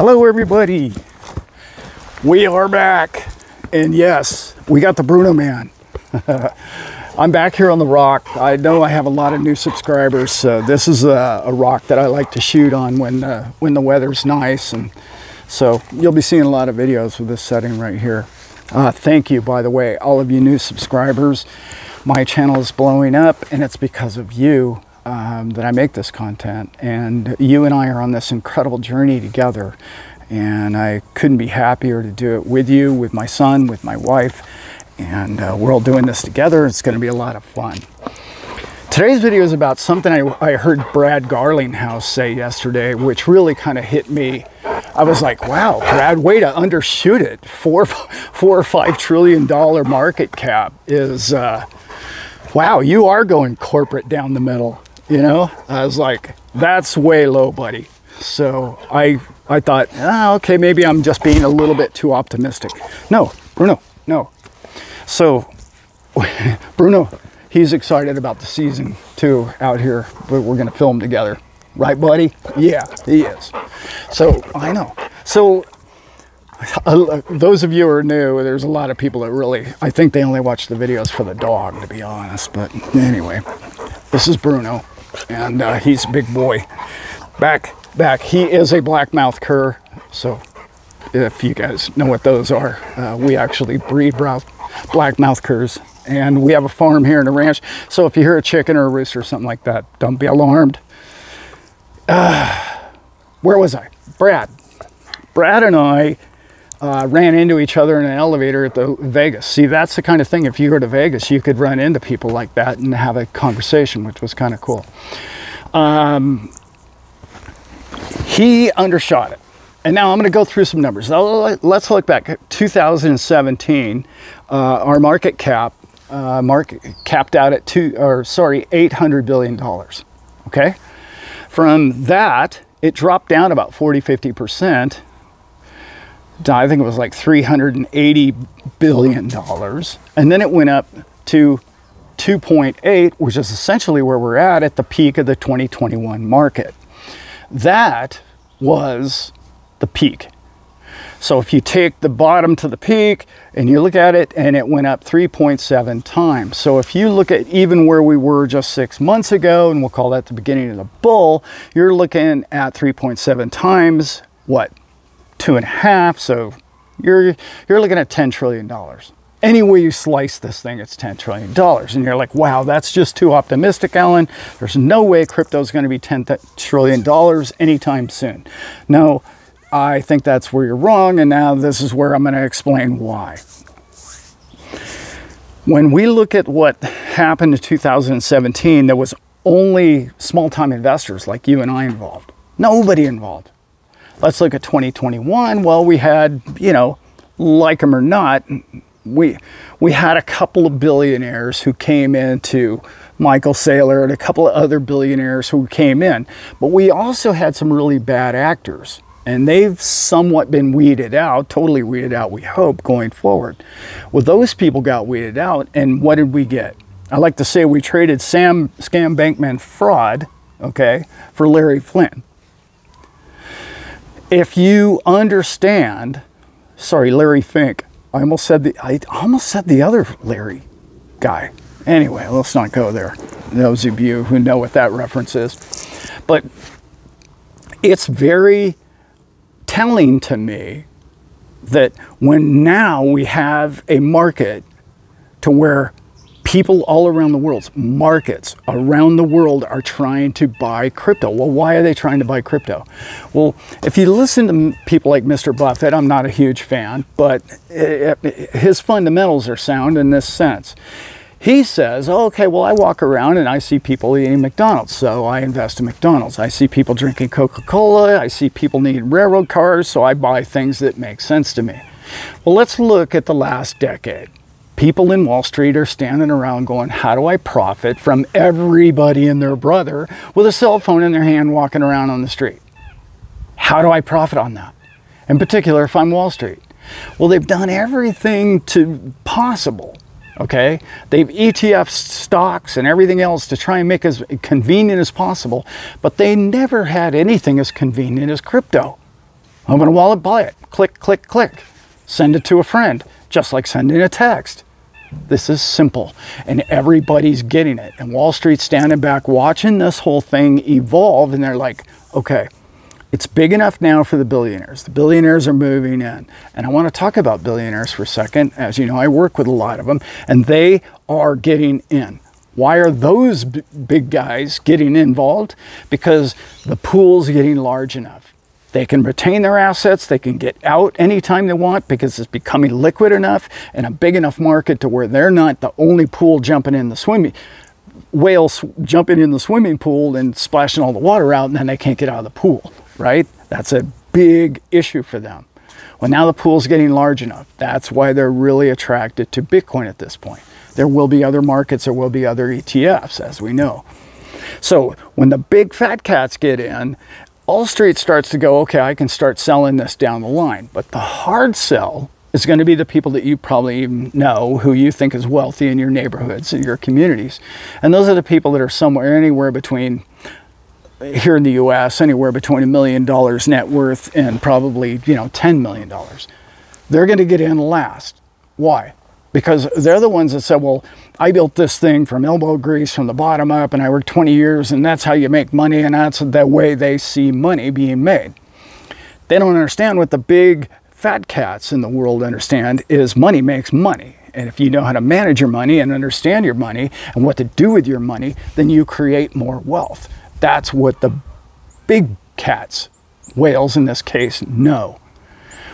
Hello, everybody. We are back. And yes, we got the Bruno Man. I'm back here on the rock. I know I have a lot of new subscribers. So this is a, a rock that I like to shoot on when, uh, when the weather's nice. And so you'll be seeing a lot of videos with this setting right here. Uh, thank you, by the way, all of you new subscribers. My channel is blowing up and it's because of you um, that I make this content. And you and I are on this incredible journey together. And I couldn't be happier to do it with you, with my son, with my wife. And uh, we're all doing this together. It's going to be a lot of fun. Today's video is about something I, I heard Brad Garlinghouse say yesterday, which really kind of hit me. I was like, wow, Brad, way to undershoot it. Four, four or five trillion dollar market cap is, uh, wow, you are going corporate down the middle. You know, I was like, that's way low, buddy. So I, I thought, ah, okay, maybe I'm just being a little bit too optimistic. No, Bruno, no. So Bruno, he's excited about the season too out here, but we're gonna film together. Right, buddy? Yeah, he is. So I know. So uh, those of you who are new, there's a lot of people that really, I think they only watch the videos for the dog, to be honest. But anyway, this is Bruno and uh, he's a big boy. Back, back. He is a blackmouth cur. So if you guys know what those are, uh, we actually breed blackmouth curs. And we have a farm here in the ranch. So if you hear a chicken or a rooster or something like that, don't be alarmed. Uh, where was I? Brad. Brad and I uh, ran into each other in an elevator at the Vegas. See, that's the kind of thing. If you go to Vegas, you could run into people like that and have a conversation, which was kind of cool. Um, he undershot it. And now I'm going to go through some numbers. Let's look back. 2017, uh, our market cap uh, market capped out at two, or sorry, 800 billion dollars. Okay, from that it dropped down about 40, 50 percent I think it was like 380 billion dollars, and then it went up to 2.8, which is essentially where we're at at the peak of the 2021 market. That was the peak. So if you take the bottom to the peak and you look at it and it went up 3.7 times. So if you look at even where we were just six months ago, and we'll call that the beginning of the bull, you're looking at 3.7 times what? Two and a half. So you're, you're looking at $10 trillion. Any way you slice this thing, it's $10 trillion. And you're like, wow, that's just too optimistic, Allan. There's no way crypto is going to be $10 trillion anytime soon. No, I think that's where you're wrong. And now this is where I'm going to explain why. When we look at what happened in 2017, there was only small time investors like you and I involved. Nobody involved. Let's look at 2021. Well, we had, you know, like them or not, we we had a couple of billionaires who came into Michael Saylor and a couple of other billionaires who came in. But we also had some really bad actors. And they've somewhat been weeded out, totally weeded out, we hope, going forward. Well, those people got weeded out, and what did we get? I like to say we traded Sam Scam Bankman fraud, okay, for Larry Flynn if you understand, sorry, Larry Fink, I almost said the I almost said the other Larry guy. Anyway, let's not go there. Those of you who know what that reference is. But it's very telling to me that when now we have a market to where people all around the world, markets around the world are trying to buy crypto. Well, why are they trying to buy crypto? Well, if you listen to people like Mr. Buffett, I'm not a huge fan, but eh, eh, his fundamentals are sound in this sense. He says, oh, okay, well, I walk around and I see people eating McDonald's, so I invest in McDonald's. I see people drinking Coca-Cola. I see people needing railroad cars, so I buy things that make sense to me. Well, let's look at the last decade people in Wall Street are standing around going, How do I profit from everybody and their brother with a cell phone in their hand walking around on the street? How do I profit on that? In particular, if I'm Wall Street. Well, they've done everything to possible. Okay, they've ETF stocks and everything else to try and make as convenient as possible, but they never had anything as convenient as crypto. Open a wallet, buy it. Click, click, click. Send it to a friend, just like sending a text. This is simple, and everybody's getting it. And Wall Street's standing back watching this whole thing evolve, and they're like, okay, it's big enough now for the billionaires. The billionaires are moving in. And I want to talk about billionaires for a second. As you know, I work with a lot of them, and they are getting in. Why are those big guys getting involved? Because the pool's getting large enough. They can retain their assets, they can get out anytime they want because it's becoming liquid enough and a big enough market to where they're not the only pool jumping in the swimming whales jumping in the swimming pool and splashing all the water out and then they can't get out of the pool, right? That's a big issue for them. Well, now the pool's getting large enough. That's why they're really attracted to Bitcoin at this point. There will be other markets, there will be other ETFs, as we know. So when the big fat cats get in, Wall Street starts to go, okay, I can start selling this down the line. But the hard sell is going to be the people that you probably know who you think is wealthy in your neighborhoods and your communities. And those are the people that are somewhere anywhere between uh, here in the US anywhere between a million dollars net worth and probably, you know, 10 million dollars. They're going to get in last. Why? Because they're the ones that said, well, I built this thing from elbow grease from the bottom up and I worked 20 years and that's how you make money and that's the way they see money being made. They don't understand what the big fat cats in the world understand is money makes money. And if you know how to manage your money and understand your money and what to do with your money, then you create more wealth. That's what the big cats, whales in this case, know.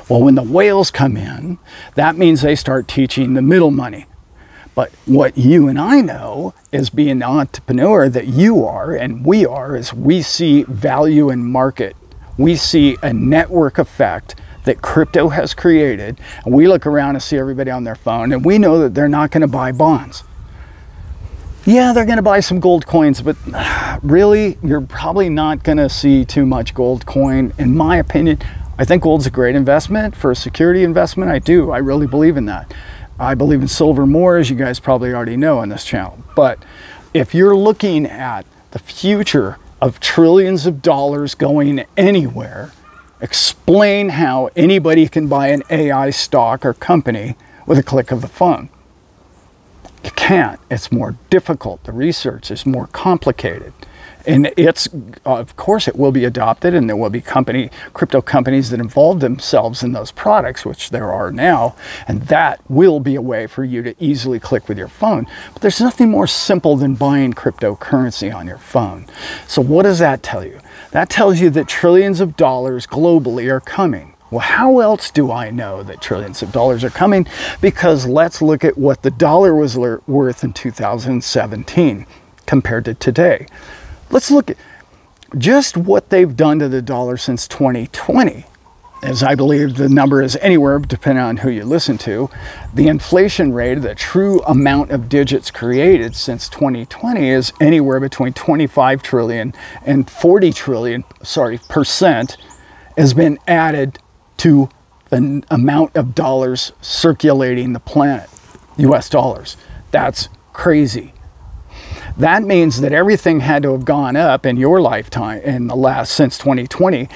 Well, when the whales come in, that means they start teaching the middle money but what you and I know as being the entrepreneur that you are and we are is we see value in market. We see a network effect that crypto has created. And we look around and see everybody on their phone and we know that they're not going to buy bonds. Yeah, they're going to buy some gold coins, but really, you're probably not going to see too much gold coin. In my opinion, I think gold's a great investment for a security investment. I do. I really believe in that. I believe in silver more, as you guys probably already know on this channel. But if you're looking at the future of trillions of dollars going anywhere, explain how anybody can buy an AI stock or company with a click of the phone. You can't. It's more difficult. The research is more complicated and it's of course it will be adopted and there will be company crypto companies that involve themselves in those products which there are now. And that will be a way for you to easily click with your phone. But there's nothing more simple than buying cryptocurrency on your phone. So what does that tell you? That tells you that trillions of dollars globally are coming. Well, how else do I know that trillions of dollars are coming? Because let's look at what the dollar was worth in 2017 compared to today. Let's look at just what they've done to the dollar since 2020. As I believe the number is anywhere, depending on who you listen to, the inflation rate, the true amount of digits created since 2020 is anywhere between 25 trillion and 40 trillion, sorry, percent has been added to the amount of dollars circulating the planet, US dollars. That's crazy. That means that everything had to have gone up in your lifetime in the last since 2020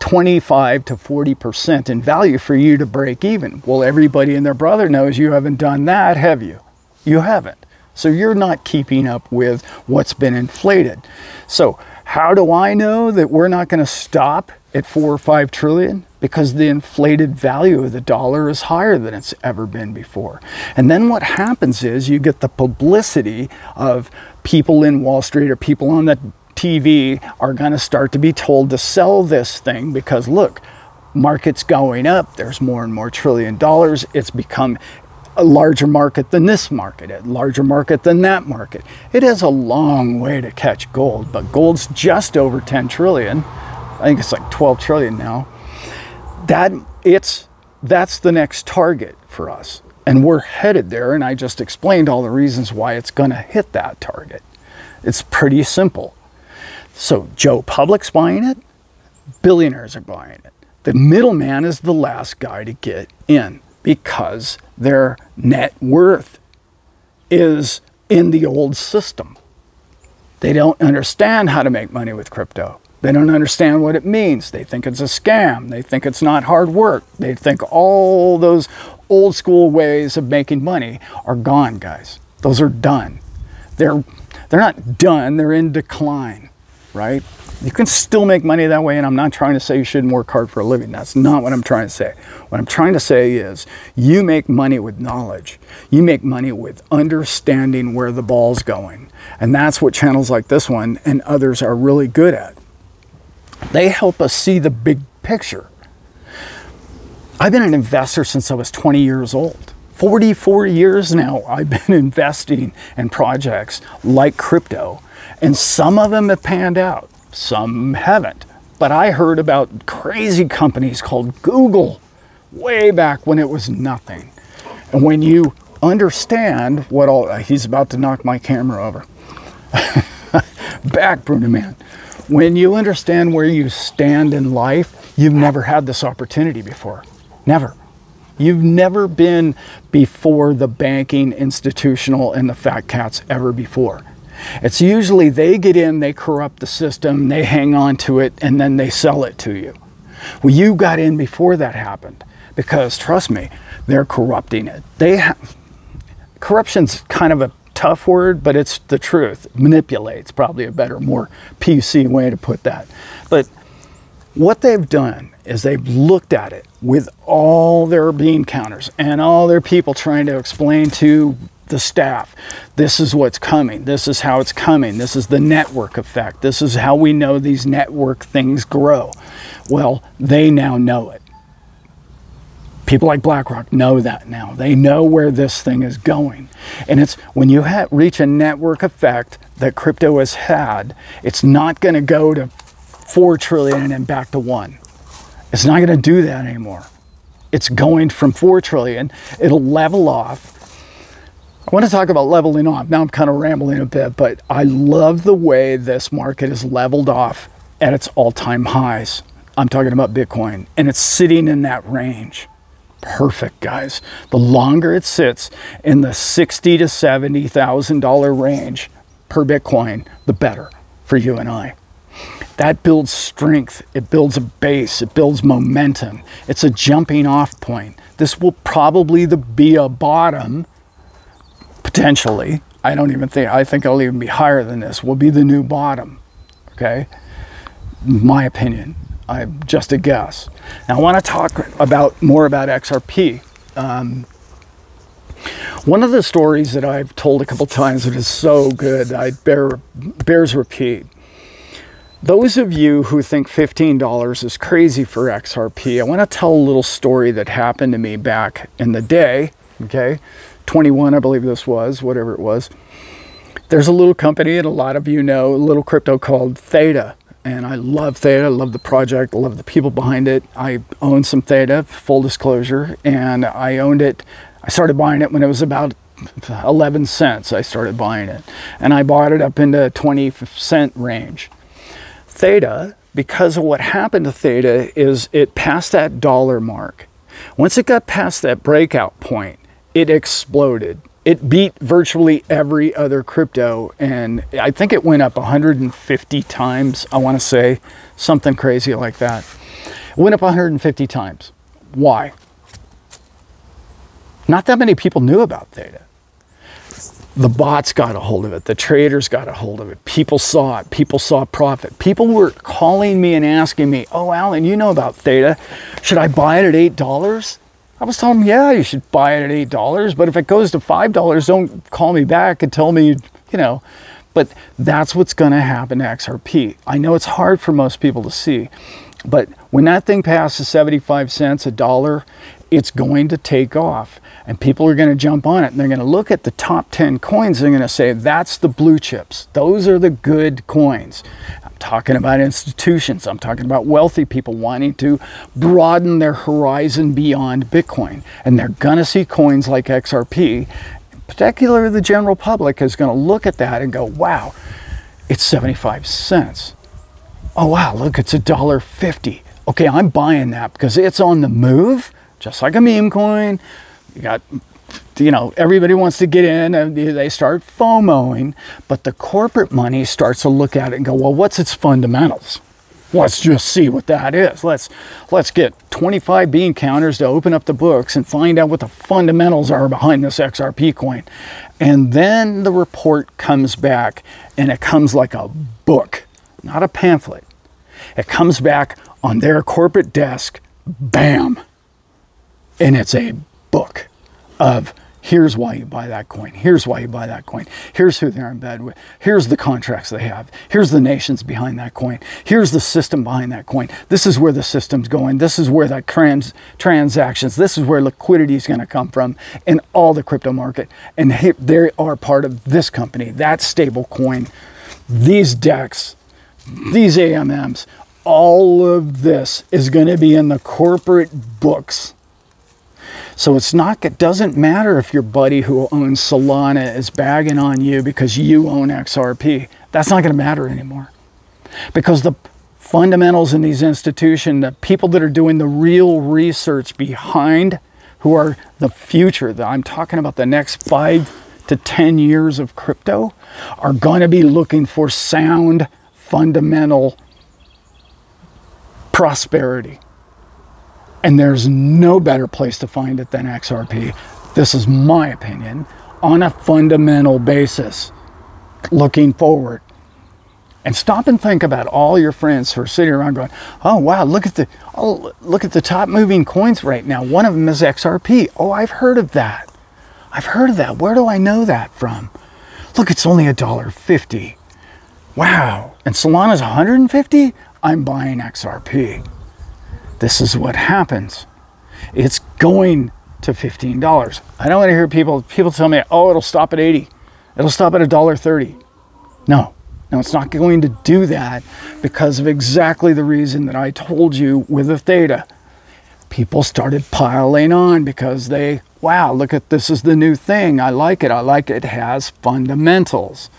25 to 40% in value for you to break even. Well, everybody and their brother knows you haven't done that, have you? You haven't. So you're not keeping up with what's been inflated. So how do I know that we're not going to stop at four or five trillion? Because the inflated value of the dollar is higher than it's ever been before. And then what happens is you get the publicity of people in Wall Street or people on the TV are going to start to be told to sell this thing because look, market's going up, there's more and more trillion dollars, it's become a larger market than this market, a larger market than that market. It has a long way to catch gold, but gold's just over 10 trillion. I think it's like 12 trillion now. That it's that's the next target for us. And we're headed there, and I just explained all the reasons why it's going to hit that target. It's pretty simple. So Joe Public's buying it, billionaires are buying it. The middleman is the last guy to get in because their net worth is in the old system. They don't understand how to make money with crypto. They don't understand what it means. They think it's a scam. They think it's not hard work. They think all those old school ways of making money are gone, guys. Those are done. They're they're not done, they're in decline, right? You can still make money that way, and I'm not trying to say you shouldn't work hard for a living. That's not what I'm trying to say. What I'm trying to say is you make money with knowledge. You make money with understanding where the ball's going. And that's what channels like this one and others are really good at. They help us see the big picture. I've been an investor since I was 20 years old. 44 years now, I've been investing in projects like crypto, and some of them have panned out some haven't. But I heard about crazy companies called Google way back when it was nothing. And when you understand what all, he's about to knock my camera over. back, Bruno Man. When you understand where you stand in life, you've never had this opportunity before. Never. You've never been before the banking, institutional, and the fat cats ever before. It's usually they get in, they corrupt the system, they hang on to it, and then they sell it to you. Well, you got in before that happened because trust me, they're corrupting it. They corruption's kind of a tough word, but it's the truth. Manipulates probably a better, more PC way to put that. But what they've done is they've looked at it with all their bean counters and all their people trying to explain to the staff. This is what's coming. This is how it's coming. This is the network effect. This is how we know these network things grow. Well, they now know it. People like BlackRock know that now. They know where this thing is going. And it's when you reach a network effect that crypto has had, it's not going to go to 4 trillion and then back to 1. It's not going to do that anymore. It's going from 4 trillion, it'll level off I want to talk about leveling off. Now I'm kind of rambling a bit, but I love the way this market is leveled off at its all-time highs. I'm talking about Bitcoin, and it's sitting in that range. Perfect, guys. The longer it sits in the sixty to seventy thousand dollar range per Bitcoin, the better for you and I. That builds strength. It builds a base. It builds momentum. It's a jumping off point. This will probably the, be a bottom potentially, I don't even think, I think I'll even be higher than this, will be the new bottom. Okay? My opinion. I'm just a guess. Now I want to talk about more about XRP. Um, one of the stories that I've told a couple times that is so good, I bear bears repeat. Those of you who think $15 is crazy for XRP, I want to tell a little story that happened to me back in the day, okay? 21, I believe this was, whatever it was. There's a little company, and a lot of you know, a little crypto called Theta. And I love Theta, I love the project, I love the people behind it. I own some Theta, full disclosure, and I owned it. I started buying it when it was about 11 cents. I started buying it. And I bought it up into 20 cent range. Theta, because of what happened to Theta, is it passed that dollar mark. Once it got past that breakout point, it exploded. It beat virtually every other crypto, and I think it went up 150 times. I want to say something crazy like that. It went up 150 times. Why? Not that many people knew about Theta. The bots got a hold of it. The traders got a hold of it. People saw it. People saw profit. People were calling me and asking me, "Oh, Allan, you know about Theta? Should I buy it at eight dollars?" I was telling him, yeah, you should buy it at eight dollars, but if it goes to five dollars, don't call me back and tell me, you know. But that's what's going to happen to XRP. I know it's hard for most people to see, but when that thing passes 75 cents, a dollar, it's going to take off and people are going to jump on it and they're going to look at the top 10 coins and they're going to say that's the blue chips those are the good coins i'm talking about institutions. I'm talking about wealthy people wanting to broaden their horizon beyond bitcoin. And they're going to see coins like xrp particularly the general public is going to look at that and go wow it's 75 cents. Oh wow look it's a dollar 50 okay i'm buying that because it's on the move just like a meme coin. You got, you know, everybody wants to get in and they start FOMOing, but the corporate money starts to look at it and go, well, what's its fundamentals? let's just see what that is. Let's let's get 25 bean counters to open up the books and find out what the fundamentals are behind this XRP coin. And then the report comes back and it comes like a book, not a pamphlet. It comes back on their corporate desk, bam. And it's a book of Here's why you buy that coin. Here's why you buy that coin. Here's who they're in bed with. Here's the contracts they have. Here's the nations behind that coin. Here's the system behind that coin. This is where the system's going. This is where the trans transactions, this is where liquidity is going to come from in all the crypto market. And they are part of this company, that stable coin, these DEX, these AMMs. All of this is going to be in the corporate books so it's not, it doesn't matter if your buddy who owns Solana is bagging on you because you own XRP. That's not going to matter anymore. Because the fundamentals in these institutions, the people that are doing the real research behind, who are the future, the, I'm talking about the next five to 10 years of crypto, are going to be looking for sound, fundamental prosperity. And there's no better place to find it than XRP. This is my opinion on a fundamental basis, looking forward. And stop and think about all your friends who are sitting around going, "Oh wow, look at the oh look at the top moving coins right now. One of them is XRP. Oh, I've heard of that. I've heard of that. Where do I know that from? Look, it's only a dollar fifty. Wow. And Solana's 150. I'm buying XRP this is what happens. It's going to $15. I don't want to hear people people tell me, "Oh, it'll stop at 80. It'll stop at $1.30." No. No, it's not going to do that because of exactly the reason that I told you with the theta. People started piling on because they, wow, look at this is the new thing. I like it. I like it. It has fundamentals.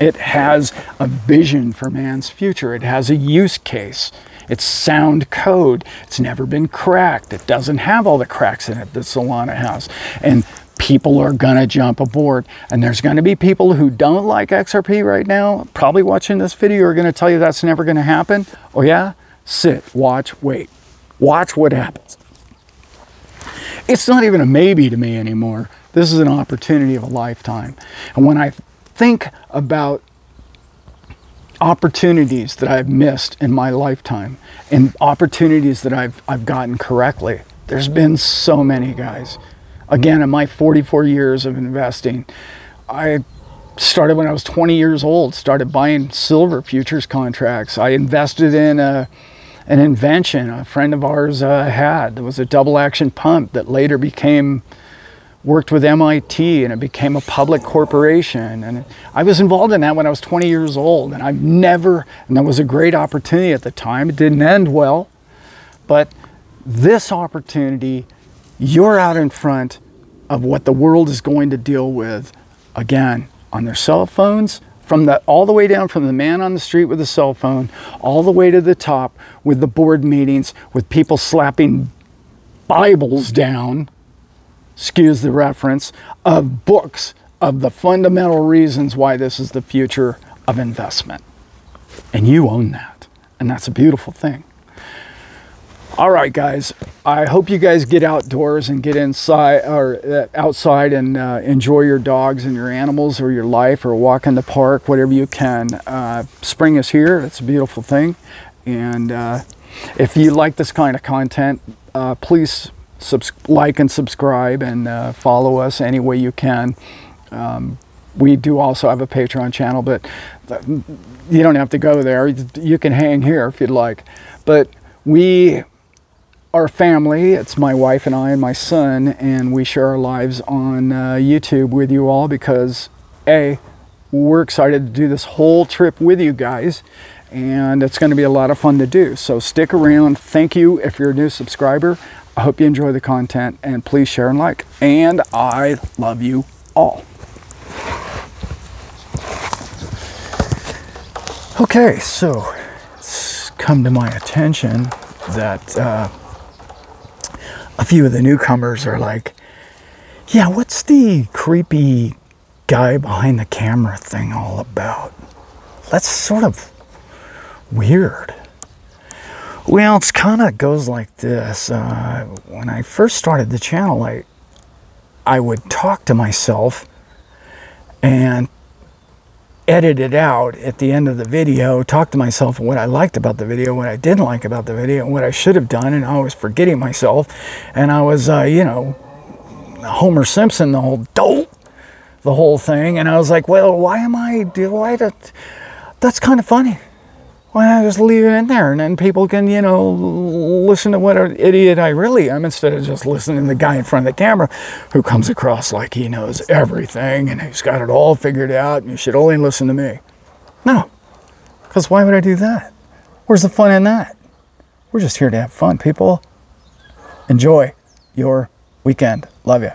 It has a vision for man's future. It has a use case. It's sound code. It's never been cracked. It doesn't have all the cracks in it that Solana has. And people are going to jump aboard. And there's going to be people who don't like XRP right now, probably watching this video, are going to tell you that's never going to happen. Oh, yeah? Sit, watch, wait. Watch what happens. It's not even a maybe to me anymore. This is an opportunity of a lifetime. And when I think about opportunities that I've missed in my lifetime and opportunities that I've, I've gotten correctly. There's been so many guys. Again, in my 44 years of investing, I started when I was 20 years old, started buying silver futures contracts. I invested in a, an invention a friend of ours uh, had. It was a double action pump that later became worked with MIT and it became a public corporation. And I was involved in that when I was 20 years old. And I've never, and that was a great opportunity at the time. It didn't end well. But this opportunity, you're out in front of what the world is going to deal with again on their cell phones from the all the way down from the man on the street with a cell phone all the way to the top with the board meetings with people slapping bibles down excuse the reference, of books of the fundamental reasons why this is the future of investment. And you own that. And that's a beautiful thing. All right, guys. I hope you guys get outdoors and get inside or uh, outside and uh, enjoy your dogs and your animals or your life or walk in the park, whatever you can. Uh, spring is here. It's a beautiful thing. And uh, if you like this kind of content, uh, please like and subscribe and uh, follow us any way you can. Um, we do also have a Patreon channel, but you don't have to go there. You can hang here if you'd like. But we are family. It's my wife and I and my son, and we share our lives on uh, YouTube with you all because A, we're excited to do this whole trip with you guys and it's going to be a lot of fun to do. So stick around. Thank you if you're a new subscriber. I hope you enjoy the content and please share and like. And I love you all. Okay, so it's come to my attention that uh, a few of the newcomers are like, yeah, what's the creepy guy behind the camera thing all about? That's sort of weird. Well, it's kind of goes like this. Uh, when I first started the channel, I I would talk to myself and edit it out at the end of the video, talk to myself what I liked about the video, what I didn't like about the video, and what I should have done, and I was forgetting myself, and I was, uh, you know, Homer Simpson, the whole dope, the whole thing, and I was like, well, why am I, why that, that's kind of funny why not just leave it in there and then people can, you know, listen to what an idiot I really am instead of just listening to the guy in front of the camera who comes across like he knows everything and he's got it all figured out and you should only listen to me. No, because why would I do that? Where's the fun in that? We're just here to have fun, people. Enjoy your weekend. Love you.